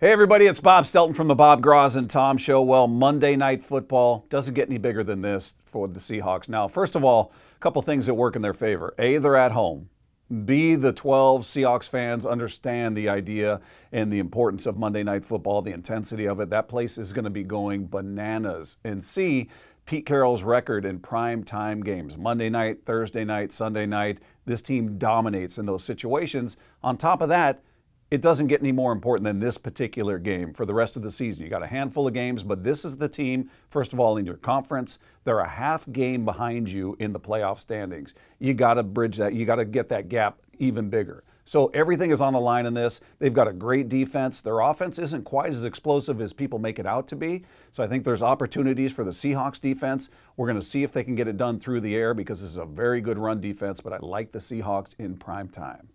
Hey, everybody, it's Bob Stelton from the Bob Groz and Tom Show. Well, Monday Night Football doesn't get any bigger than this for the Seahawks. Now, first of all, a couple things that work in their favor. A, they're at home. B, the 12 Seahawks fans understand the idea and the importance of Monday Night Football, the intensity of it. That place is going to be going bananas. And C, Pete Carroll's record in prime time games Monday night, Thursday night, Sunday night. This team dominates in those situations. On top of that, it doesn't get any more important than this particular game for the rest of the season. You got a handful of games, but this is the team, first of all, in your conference. They're a half game behind you in the playoff standings. You got to bridge that. You got to get that gap even bigger. So everything is on the line in this. They've got a great defense. Their offense isn't quite as explosive as people make it out to be. So I think there's opportunities for the Seahawks defense. We're going to see if they can get it done through the air because this is a very good run defense, but I like the Seahawks in prime time.